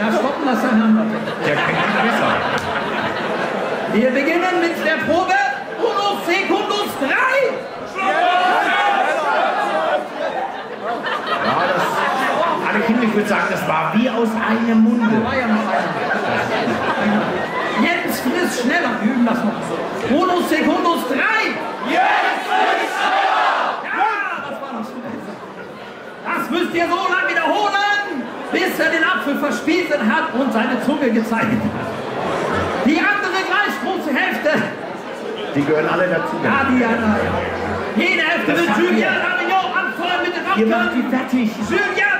Ja, stoppen auseinander. Der kennt besser. Wir beginnen mit der Probe Uno Secundus 3. Ja, das, alle Kinder, ich würde sagen, das war wie aus einem Munde. War ja noch einer. Jens friss schneller. Wir üben das noch. Uno Secundus 3. Jetzt ist schneller! Ja, das war noch schnell. Das müsst ihr so lange wiederholen, bis er den Apfel verspielt hat und seine Zunge gezeigt hat. Die andere gleich große Hälfte. Die gehören alle dazu. Ja, die ja, ja. Jede Hälfte Das ihr. Julien Avignon anfeuern mit den Ihr macht die fertig. Julien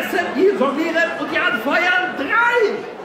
pressen, isolieren und die anfeuern. Drei!